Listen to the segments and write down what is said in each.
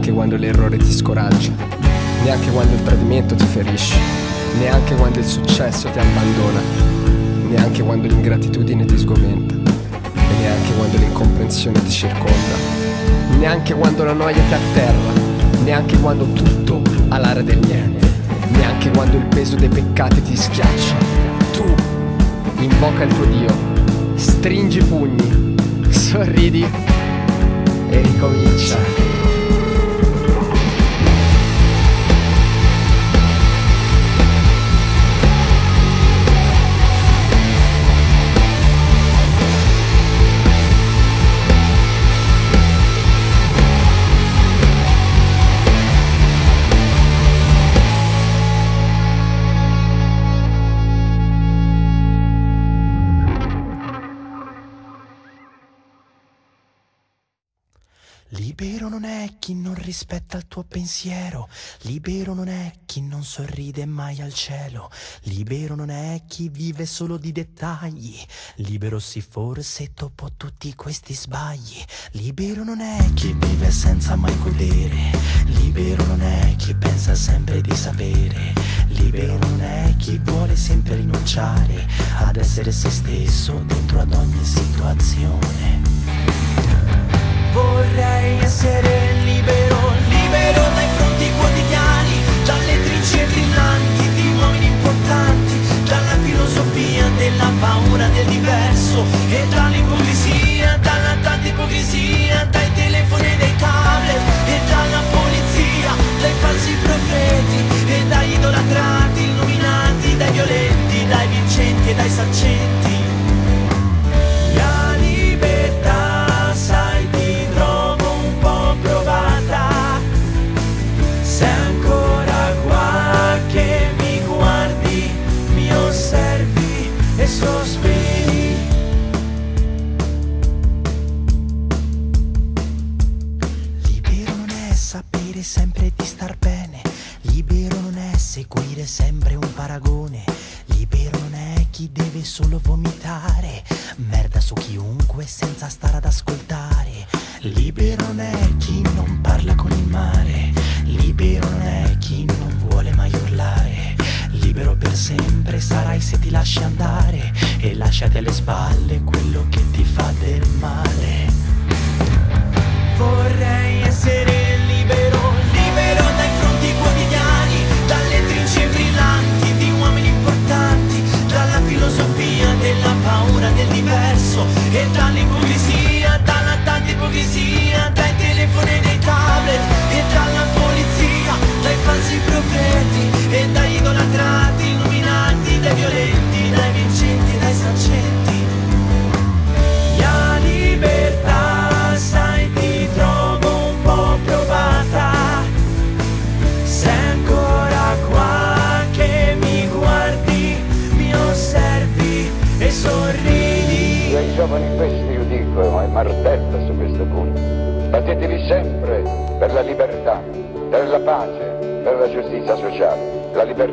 neanche quando l'errore ti scoraggia, neanche quando il tradimento ti ferisce, neanche quando il successo ti abbandona, neanche quando l'ingratitudine ti sgomenta. E neanche quando l'incomprensione ti circonda, neanche quando la noia ti atterra, neanche quando tutto ha l'area del niente, neanche quando il peso dei peccati ti schiaccia. Tu invoca il tuo Dio, stringi i pugni, sorridi e ricomincia. È chi non rispetta il tuo pensiero, libero non è chi non sorride mai al cielo, libero non è chi vive solo di dettagli, libero sì forse dopo tutti questi sbagli, libero non è chi vive senza mai godere, libero non è chi pensa sempre di sapere, libero non è chi vuole sempre rinunciare ad essere se stesso dentro ad ogni situazione. Vorrei essere libero, libero dai fronti quotidiani, dalle trincee brillanti di uomini importanti, dalla filosofia della paura del diverso e dall'ipocrisia,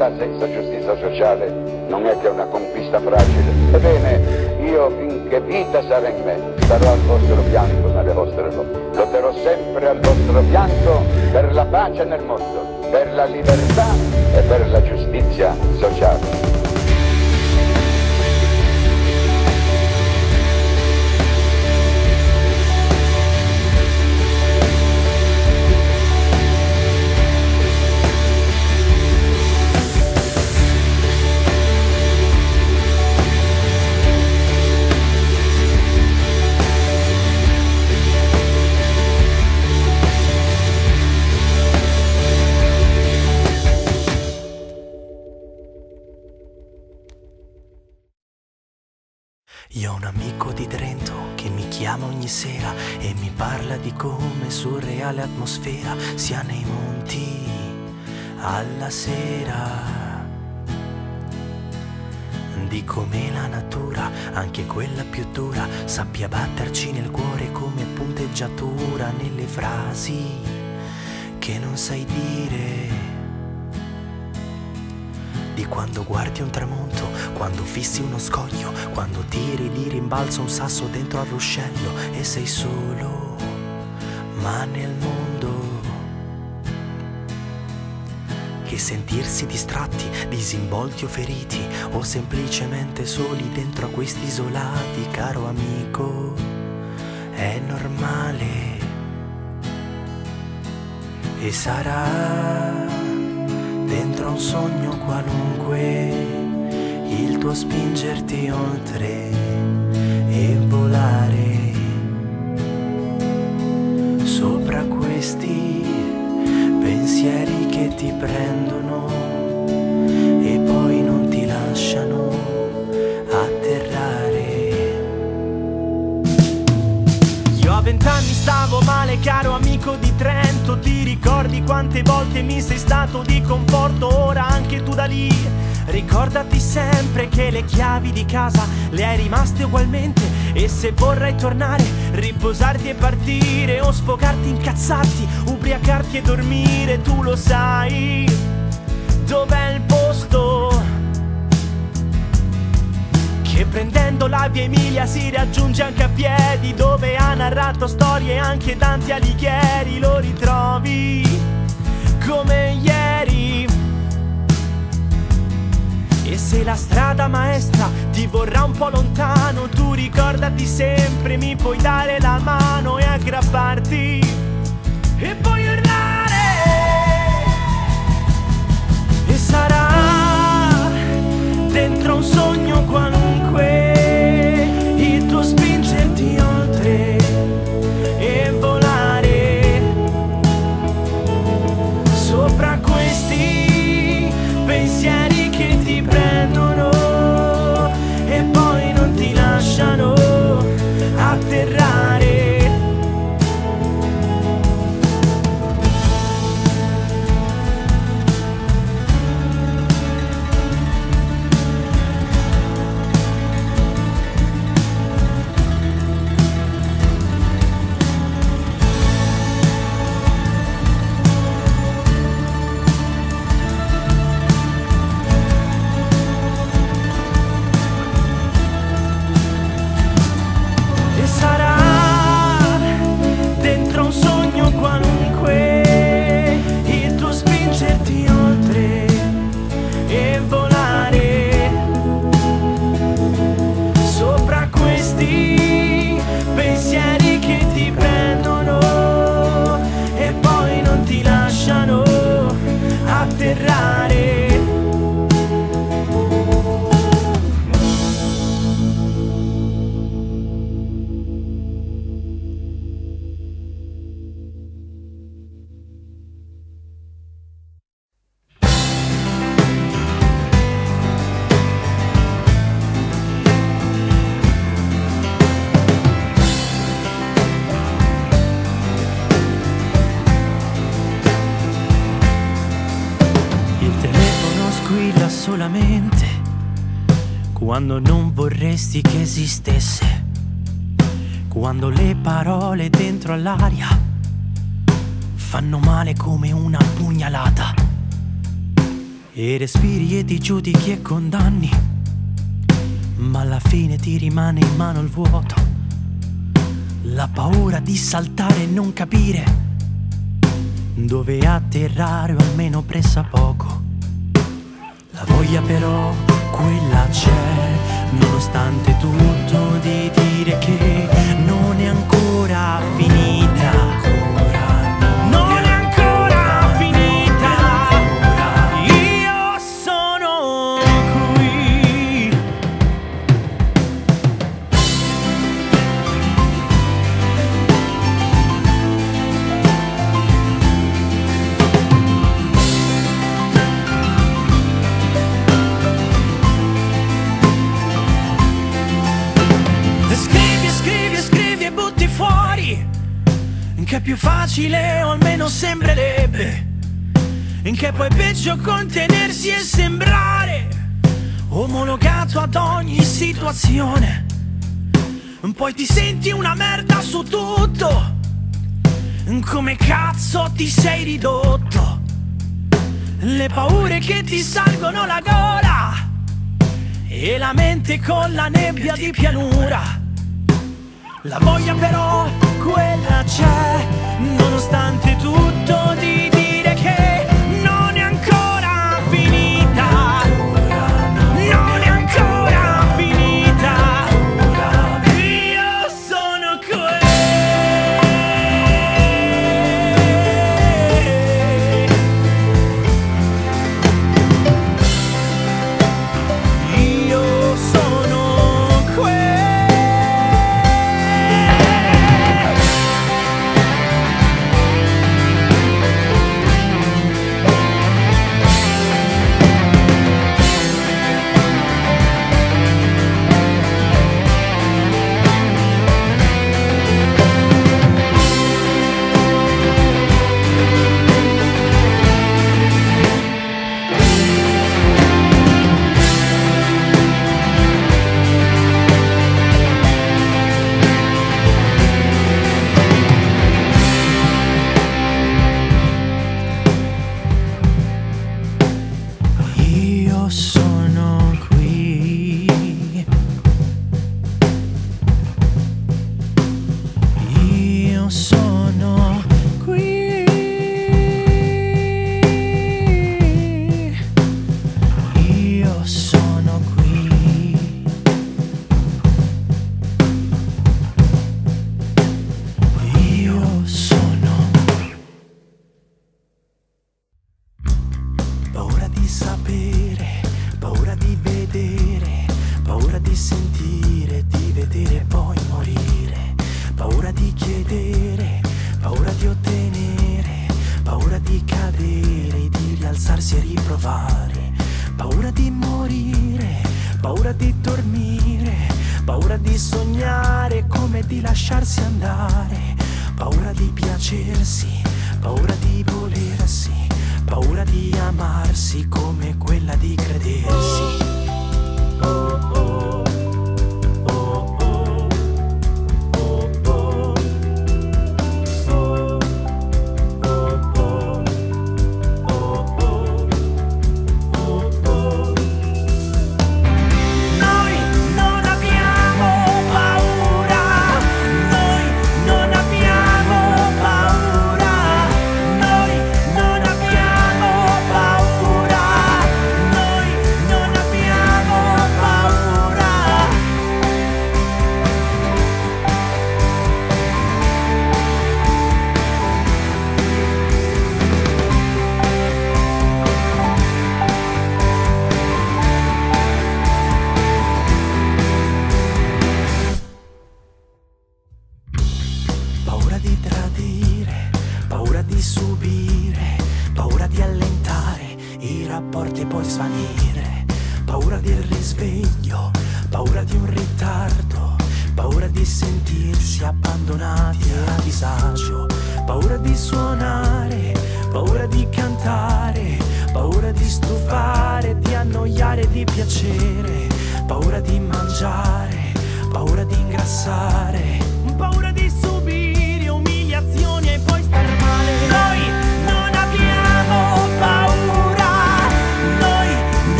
Libertà senza giustizia sociale non è che una conquista fragile. Ebbene, io finché vita sarà in me, starò al vostro fianco nelle vostre lotte. Lotterò sempre al vostro fianco per la pace nel mondo, per la libertà e per la giustizia sociale. Ogni sera e mi parla di come surreale atmosfera sia nei monti alla sera. Di come la natura, anche quella più dura, sappia batterci nel cuore come punteggiatura nelle frasi che non sai dire di quando guardi un tramonto, quando fissi uno scoglio, quando tiri di rimbalzo un sasso dentro al ruscello e sei solo, ma nel mondo. Che sentirsi distratti, disinvolti o feriti, o semplicemente soli dentro a questi isolati, caro amico, è normale. E sarà dentro un sogno qualunque il tuo spingerti oltre e volare sopra questi pensieri che ti prendono e poi non ti lasciano Trento, ti ricordi quante volte mi sei stato di conforto, ora anche tu da lì. Ricordati sempre che le chiavi di casa le hai rimaste ugualmente e se vorrai tornare, riposarti e partire o sfogarti, incazzarti, ubriacarti e dormire, tu lo sai dov'è che prendendo la via Emilia si raggiunge anche a piedi Dove ha narrato storie anche Dante Alighieri. Lo ritrovi come ieri. E se la strada maestra ti vorrà un po' lontano Tu ricordati sempre mi puoi dare la mano e aggrapparti esistesse. Quando le parole dentro all'aria fanno male come una pugnalata. E respiri e ti giudichi e condanni, ma alla fine ti rimane in mano il vuoto. La paura di saltare e non capire dove atterrare o almeno pressa poco. La voglia però, quella c'è, nonostante tutto, di dire che Che poi peggio contenersi e sembrare Omologato ad ogni situazione. Poi ti senti una merda su tutto. Come cazzo ti sei ridotto? Le paure che ti salgono la gola e la mente con la nebbia di pianura. La voglia però quella c'è, nonostante tutto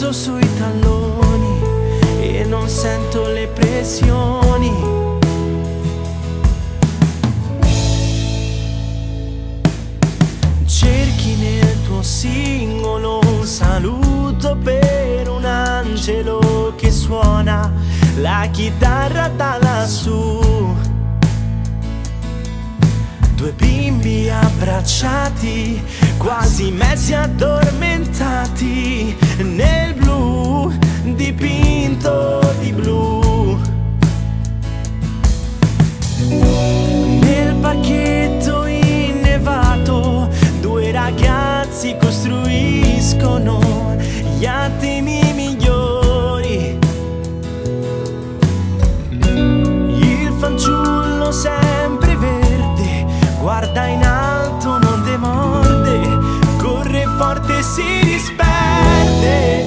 peso sui talloni e non sento le pressioni. cerchi nel tuo singolo un saluto per un angelo che suona la chitarra da lassù. Due bimbi abbracciati quasi mezzi addormentati nel blu dipinto di blu. Nel pacchetto innevato due ragazzi costruiscono gli attimi migliori. Il fanciullo sempre verde guarda in si disperde.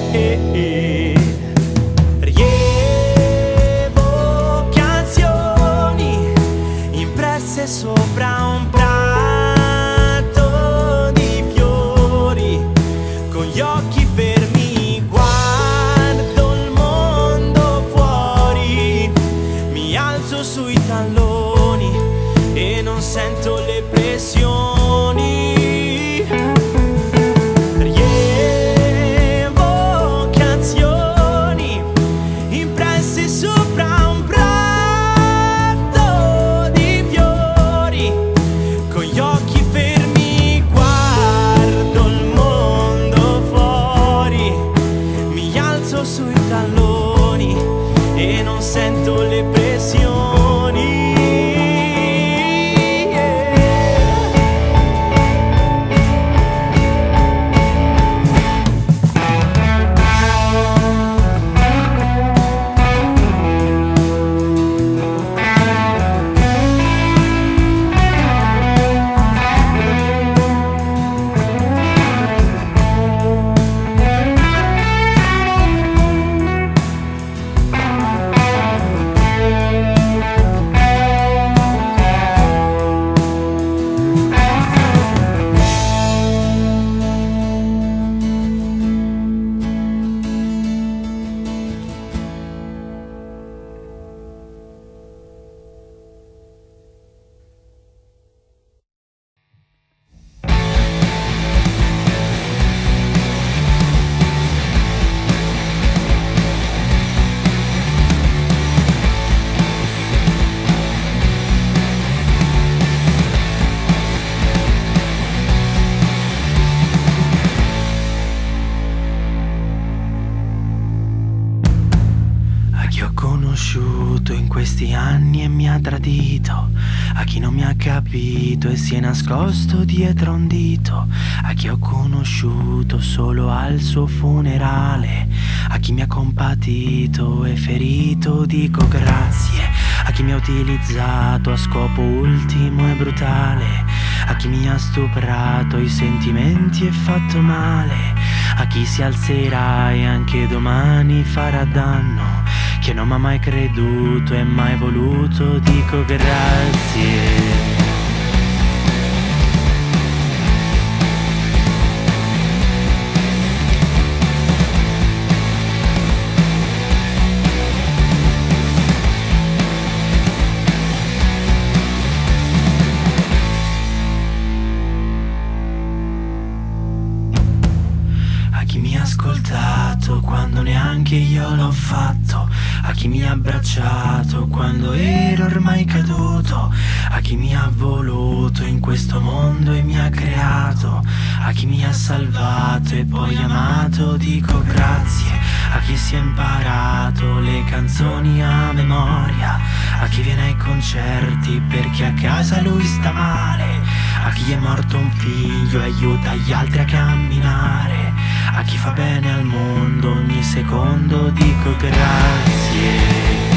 Capito e si è nascosto dietro un dito, a chi ho conosciuto solo al suo funerale, a chi mi ha compatito e ferito dico grazie, a chi mi ha utilizzato a scopo ultimo e brutale, a chi mi ha stuprato i sentimenti e fatto male, a chi si alzerà e anche domani farà danno che non mi ha mai creduto e mai voluto, dico grazie. Fatto, a chi mi ha abbracciato quando ero ormai caduto, a chi mi ha voluto in questo mondo e mi ha creato, a chi mi ha salvato e poi amato dico grazie, a chi si è imparato le canzoni a memoria, a chi viene ai concerti perché a casa lui sta male, a chi è morto un figlio e aiuta gli altri a camminare a chi fa bene al mondo ogni secondo dico grazie.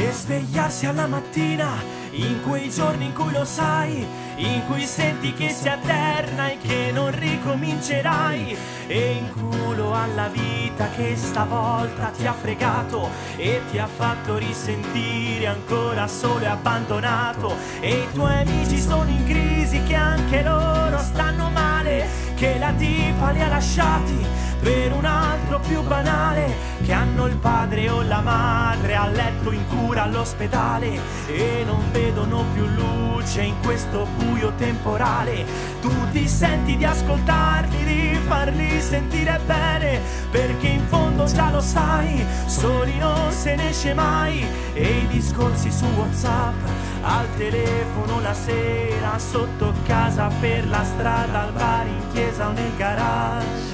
E svegliarsi alla mattina, in quei giorni in cui lo sai, in cui senti che si alterna e che non ricomincerai, e in culo alla vita che stavolta ti ha fregato e ti ha fatto risentire ancora solo e abbandonato, e i tuoi amici sono in crisi che anche loro stanno male, che la tipa li ha lasciati per un altro più banale che hanno il padre o la madre a letto in cura all'ospedale e non vedono più luce in questo buio temporale. Tu ti senti di ascoltarli di farli sentire bene perché in fondo già lo sai soli non se ne esce mai. E i discorsi su whatsapp al telefono la sera sotto casa per la strada al bar in chiesa o nel garage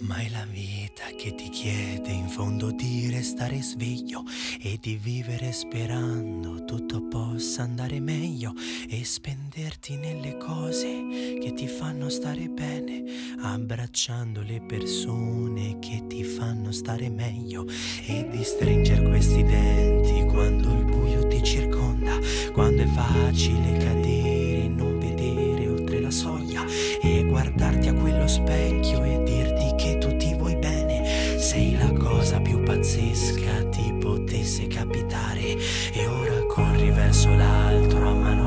Ma è la vita che ti chiede in fondo di restare sveglio e di vivere sperando tutto possa andare meglio e spenderti nelle cose che ti fanno stare bene, abbracciando le persone che ti fanno stare meglio e di stringere questi denti quando il buio ti circonda, quando è facile cadere e non vedere oltre la soglia e guardarti a quello specchio pazzesca ti potesse capitare. E ora corri verso l'altro a mano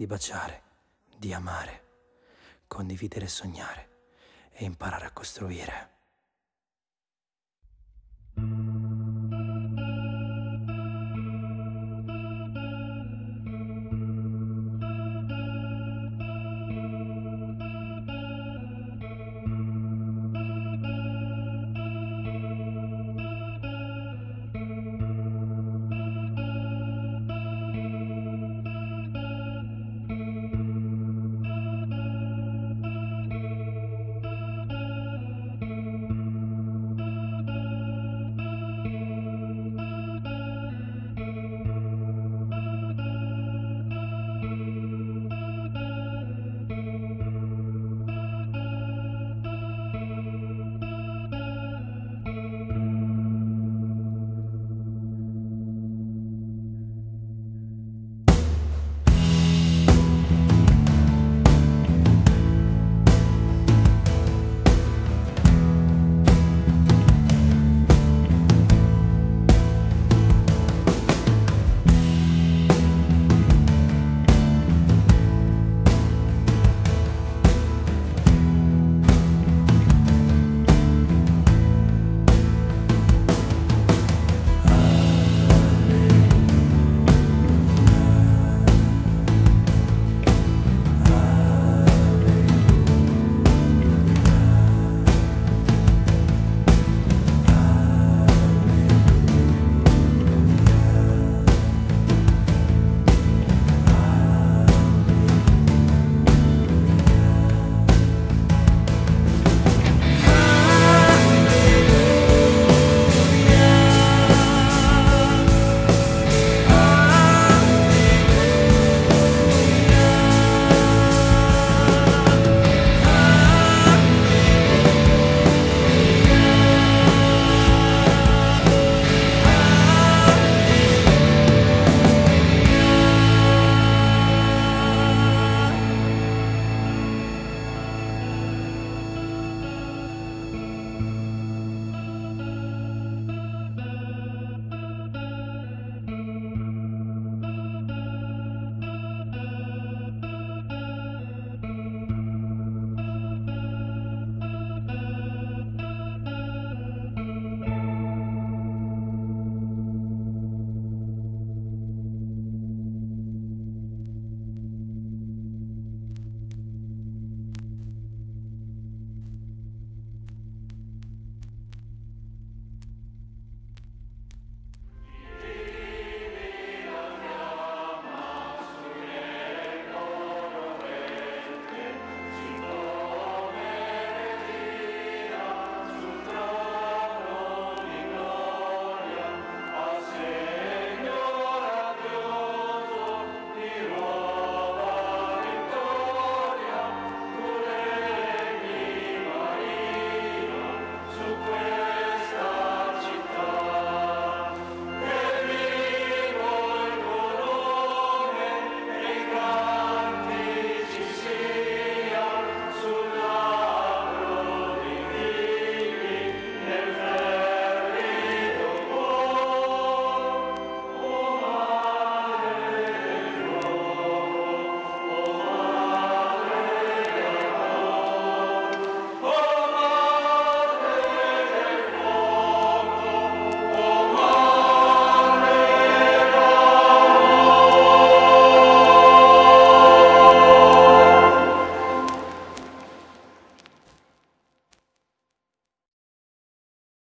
di baciare, di amare, condividere e sognare e imparare a costruire.